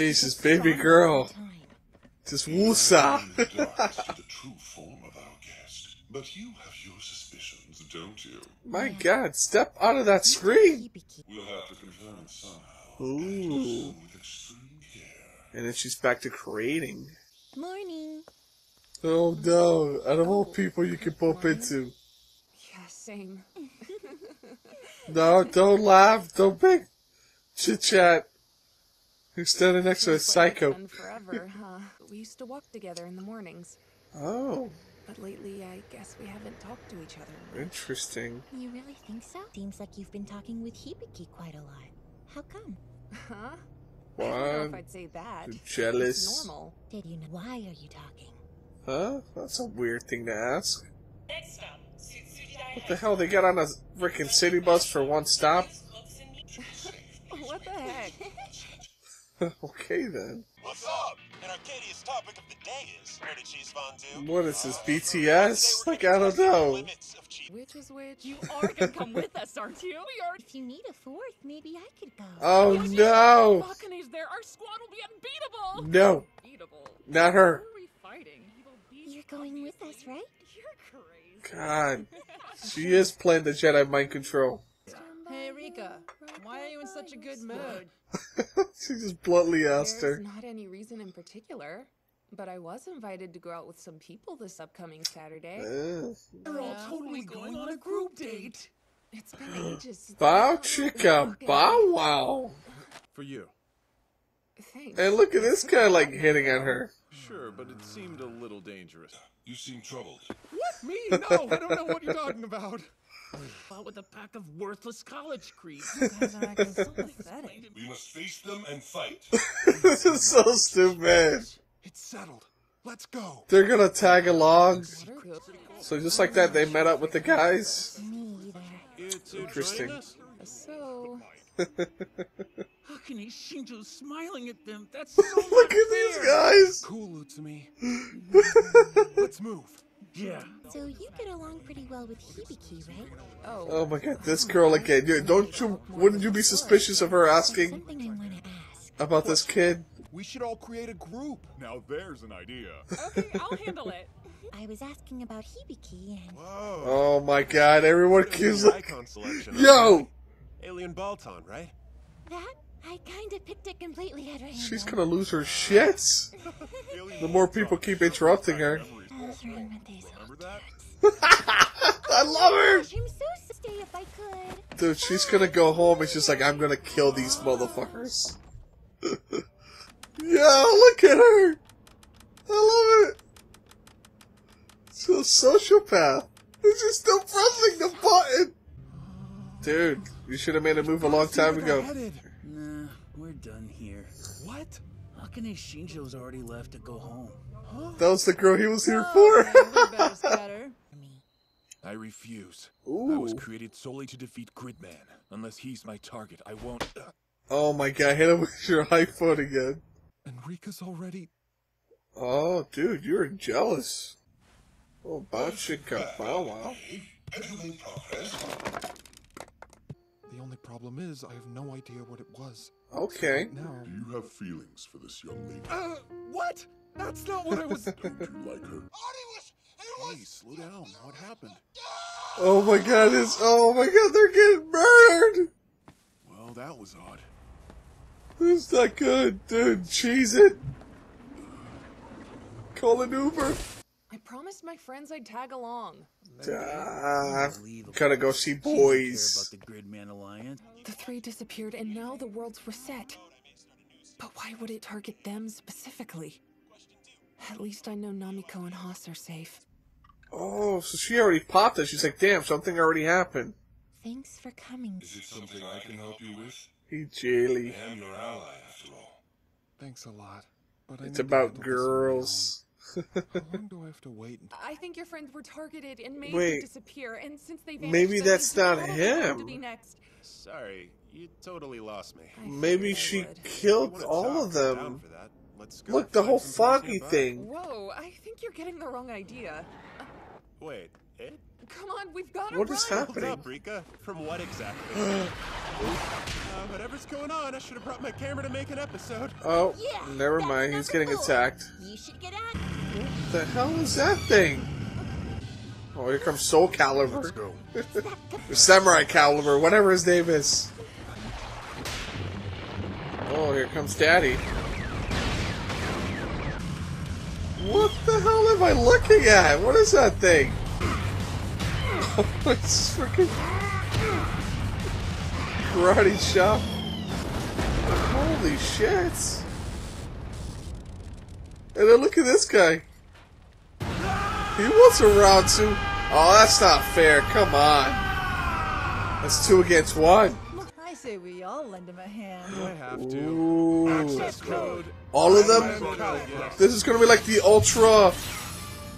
Jesus, baby girl. Just woosah. In the dark to the true form of our guest. But you have your suspicions, don't you? My god, step out of that screen. We'll have to confirm it somehow. Ooh. With extreme care. And then she's back to creating. Morning. Oh no, out of all people you can bump into. Yeah, same. No, don't laugh, don't make chit chat. You're standing next to a Seems like psycho. forever, huh? We used to walk together in the mornings, Oh, but lately I guess we haven't talked to each other. interesting. You really think so? Seems like you've been talking with Hibiki quite a lot. How come? Huh? I don't know if What? I'd say that. You're It's jealous? normal. Did you know? Why are you talking? Huh? That's a weird thing to ask. Next stop, What the hell? They got on a freaking city bus for one stop? What the heck? okay then. What's up? And Arcadia's topic of the day is where did cheese fondue? What is this, uh, BTS? Like, I don't know. Limits of cheese. Which is which? You are gonna come with us, aren't you? We are. If you need a fourth, maybe I could go. Oh no! Buccaneers there. Our squad will be unbeatable. No, Unbeatable. not Who her. are we fighting? He will beat You're going with us, right? You're crazy. God. She is playing the Jedi mind control. Hey Rikka, why are you in such a good mood? she just bluntly asked There's her. not any reason in particular, but I was invited to go out with some people this upcoming Saturday. Uh, We're all totally going on a group date. It's been ages. bow chicka, bow wow. For you. Thanks. And look at this guy like hitting on her. Sure, but it seemed a little dangerous. You seem troubled. What? Me? No, I don't know what you're talking about. Out with a pack of worthless college creeps. guys are acting so pathetic. We must face them and fight. this is so stupid. It's settled. Let's go. They're gonna tag along. So just like that, they met up with the guys. It's Interesting. So, Buccaneer Shinjo's smiling at them. That's so Look at these guys. Cool, to me. Let's move. Yeah. So you get along pretty well with Hibiki, right? oh, Oh my god, this girl again. Don't you? Wouldn't you be suspicious of her asking Something I want to ask. about this kid? We should all create a group. Now there's an idea. Okay, I'll handle it. I was asking about Hibiki and Whoa. Oh my god, everyone keeps Your like, icon selection. yo, Alien Baltan, right? that I kind of picked it completely at random. she's gonna lose her shit. The more people keep interrupting her. Those rhyme with these Remember old that? tracks. I love her. Oh gosh, I'm so stay if I could. Dude, she's gonna go home and she's like, I'm gonna kill these motherfuckers. Yo, look at her! I love it! So sociopath. And she's still pressing the button! Dude, you should have made a move a long time ago. Nah, we're done here. What? Akane Shinjo's already left to go home. That was the girl he was here Oh, for. better, better. Me. I refuse. I was created solely to defeat Gridman. Unless he's my target, I won't. Uh, Oh my god, hit him with your high foot again. Enrica's already. Oh, dude, you're jealous. Oh, bow chicka, bow wow. Peddling progress. The only problem is, I have no idea what it was. Okay. Now. Do you have feelings for this young lady? Uh, what? That's not what I was. Don't you like her? hey, slow down. What happened? Oh my god, it's. Oh my god, they're getting murdered! Well, that was odd. Who's not good, dude. Cheese it. Call an Uber. I promised my friends I'd tag along. Ah, Unbelievable. gotta go see She didn't care boys. about the Gridman Alliance. The three disappeared, and now the world's reset. But why would it target them specifically? At least I know Namiko and Hass are safe. Oh, so she already popped it. She's like, damn, something already happened. Thanks for coming. Is it something I can help you with? He jelly. I am your ally, after all. Thanks a lot. But It's need about handle this girls. Own. How long do I have to wait? I think your friends were targeted and made Wait. to disappear, and since they vanished, Maybe that's not probably have to him. be next. Sorry, you totally lost me. I Maybe she killed all of them. down for that. Let's go Look, the whole foggy thing. Whoa, I think you're getting the wrong idea. Wait, it? Come on, we've got to What run. is Hold happening? up, Rikka. From what exactly? Uh, whatever's going on, I should have brought my camera to make an episode. Oh, Yeah, never mind. He's getting four. attacked. You should get out. What the hell is that thing? Oh, here comes Soul Calibur. Samurai Calibur, whatever his name is. Oh, here comes Daddy. What the hell am I looking at? What is that thing? Oh, it's freaking karate chop. Holy shit! And then look at this guy. He wants a round two. Oh, that's not fair. Come on. That's two against one. I say we all lend him a hand. I have to. Ooh. Access code. All of them? This is gonna be like the ultra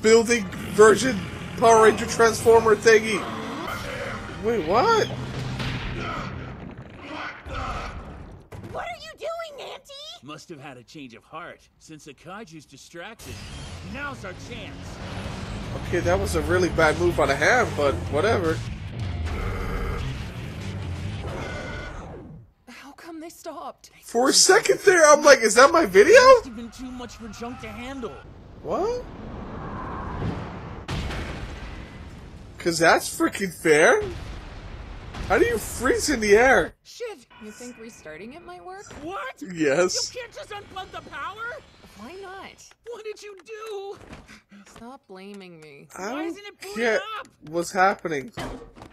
building version Power Ranger Transformer thingy. Wait, what? What are you doing, Anti? Must have had a change of heart. Since the kaiju's distracted, now's our chance. Okay, that was a really bad move on a hand, but whatever. How come they stopped? For a second there, I'm like, is that my video? Must have been too much for Junk to handle. What? Cause that's freaking fair. How do you freeze in the air? Shit! You think restarting it might work? What? Yes. You can't just unplug the power? Why not? What did you do? Stop blaming me. I Why don't isn't it booting get up? what's happening.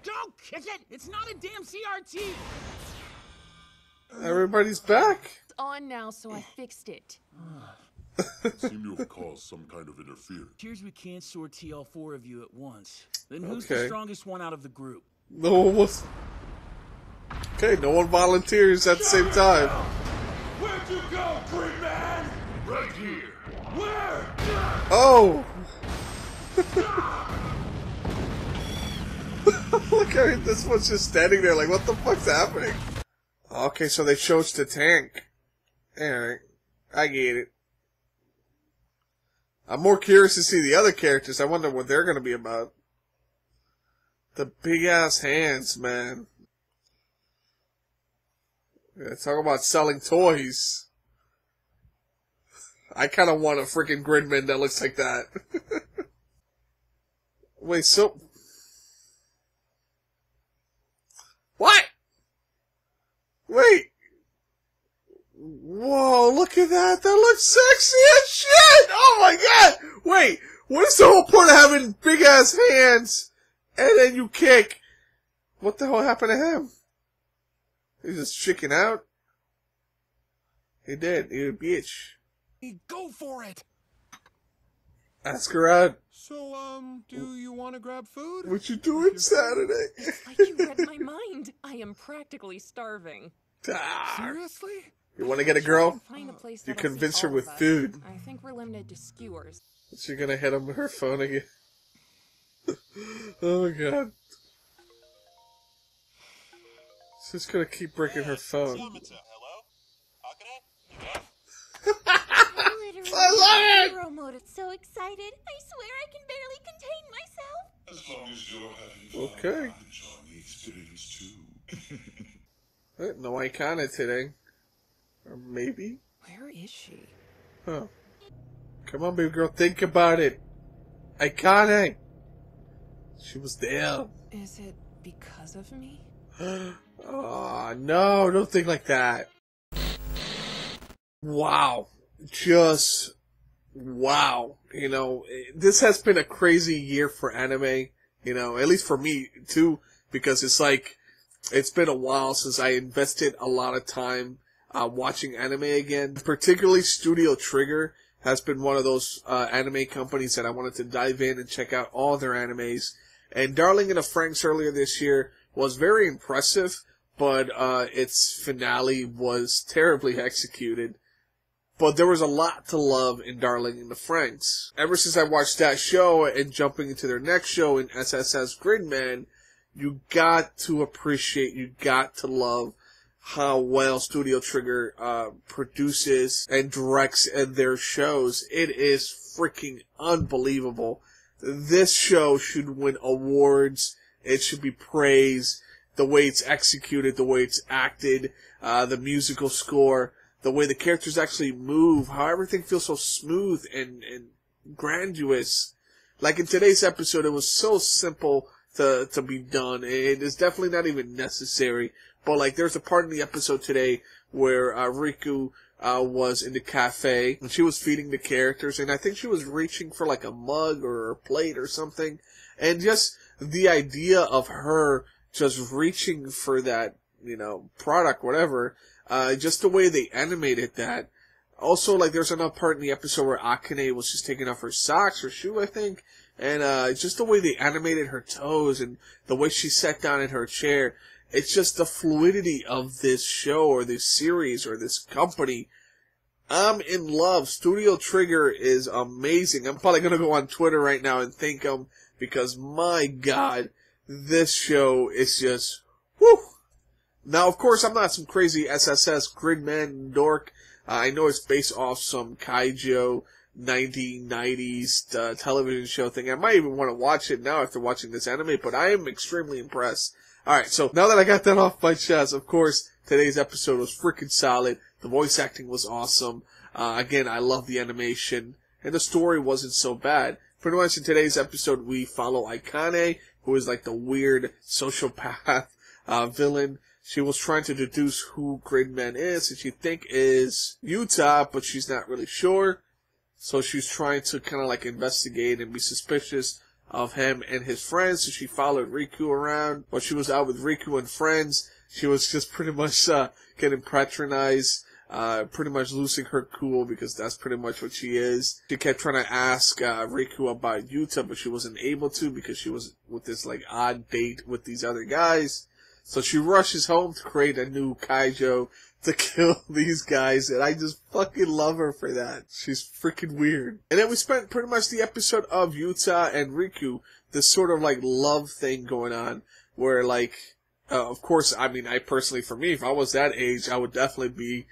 Don't kick it! It's not a damn CRT! Everybody's back. It's on now, so I fixed it. Seem to have caused some kind of interference. Here's we can't sortie all four of you at once. Then who's Okay. the strongest one out of the group? No one was. Okay, no one volunteers at the same time. Where'd you go, Gridman? Right here. Where? Oh! Look at this one's just standing there like, what the fuck's happening? Okay, so they chose the tank. Alright, I get it. I'm more curious to see the other characters. I wonder what they're gonna be about. The big ass hands, man. Yeah, talk about selling toys. I kind of want a freaking Gridman that looks like that. Wait, so what? Wait. Whoa, look at that. That looks sexy as shit. Oh my god. Wait, what is the whole point of having big ass hands and then you kick? What the hell happened to him? He's just chicken out. He did. He a bitch. Go for it. Ask her out. So, um, do you want to grab food? What you doing Saturday? Like you read my mind. I am practically starving. Ah, Seriously? you want to get a girl? Find a place You convince her with food. I think we're limited to skewers. She gonna hit him with her phone again. Oh god. She's gonna keep breaking her phone. Yamato, hello? How can I? Literally, I love it! Hero mode. It's so excited. I swear I can barely contain myself. As long as you're having fun, Okay. I'm enjoying the experience too. Eh, No Icona today. Or maybe? Where is she? Huh. Come on, baby girl, think about it. Iconic! She was there. Is it because of me? oh, no, don't think like that. Wow. Just, wow. You know, this has been a crazy year for anime, you know, at least for me too, because it's like, it's been a while since I invested a lot of time uh, watching anime again. Particularly Studio Trigger has been one of those uh, anime companies that I wanted to dive in and check out all their animes. And Darling in the Franxx earlier this year was very impressive, but uh, its finale was terribly executed. But there was a lot to love in Darling in the Franxx. Ever since I watched that show and jumping into their next show in SSS Gridman, you got to appreciate, you got to love how well Studio Trigger uh, produces and directs in their shows. It is freaking unbelievable. This show should win awards. It should be praised. the way it's executed, the way it's acted, uh, the musical score, the way the characters actually move, how everything feels so smooth and, and grandiose. Like in today's episode, it was so simple to, to be done. It is definitely not even necessary. But like, there's a part in the episode today where, uh, Riku, uh, was in the cafe and she was feeding the characters and I think she was reaching for like a mug or a plate or something. And just the idea of her just reaching for that, you know, product, whatever, uh, just the way they animated that. Also, like, there's another part in the episode where Akane was just taking off her socks or shoe, I think, and, uh, just the way they animated her toes and the way she sat down in her chair. It's just the fluidity of this show or this series or this company. I'm in love. Studio Trigger is amazing. I'm probably gonna go on Twitter right now and thank them because my god, this show is just, whoo! Now, of course, I'm not some crazy SSS Gridman dork. Uh, I know it's based off some kaiju 1990s uh, television show thing. I might even want to watch it now after watching this anime, but I am extremely impressed. Alright, so now that I got that off my chest, of course, today's episode was freaking solid. The voice acting was awesome. Uh, again, I love the animation, and the story wasn't so bad. Pretty much in today's episode, we follow Akane, who is like the weird sociopath uh, villain. She was trying to deduce who Gridman is, and she think is Yuta, but she's not really sure. So she's trying to kind of like investigate and be suspicious of him and his friends. So she followed Riku around. While she was out with Riku and friends, she was just pretty much uh, getting patronized uh, pretty much losing her cool because that's pretty much what she is. She kept trying to ask uh, Riku about Yuta, but she wasn't able to because she was with this like odd date with these other guys. So she rushes home to create a new kaiju to kill these guys, and I just fucking love her for that. She's freaking weird. And then we spent pretty much the episode of Yuta and Riku, this sort of like love thing going on, where like, uh, of course, I mean, I personally, for me, if I was that age, I would definitely be,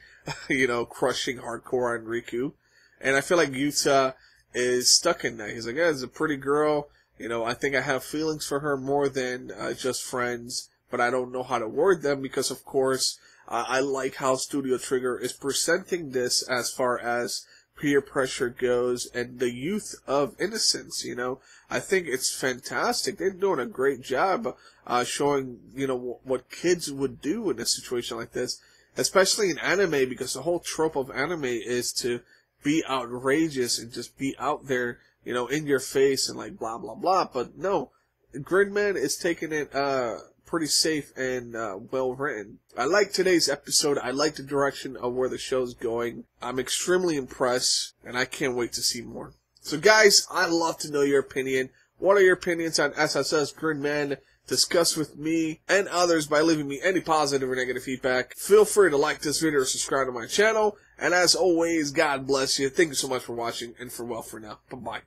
you know, crushing hardcore on Riku. And I feel like Yuta is stuck in that. He's like, yeah, it's a pretty girl. You know, I think I have feelings for her more than uh, just friends but I don't know how to word them because, of course, uh, I like how Studio Trigger is presenting this as far as peer pressure goes and the youth of innocence, you know. I think it's fantastic. They're doing a great job uh, showing, you know, w- what kids would do in a situation like this, especially in anime because the whole trope of anime is to be outrageous and just be out there, you know, in your face and like blah blah blah. But no, Gridman is taking it uh pretty safe and uh, well written. I like today's episode. I like the direction of where the show's going. I'm extremely impressed, and I can't wait to see more. So, guys, I'd love to know your opinion. What are your opinions on SSS Gridman? Discuss with me and others by leaving me any positive or negative feedback. Feel free to like this video or subscribe to my channel. And as always, God bless you. Thank you so much for watching and farewell for now. Bye bye.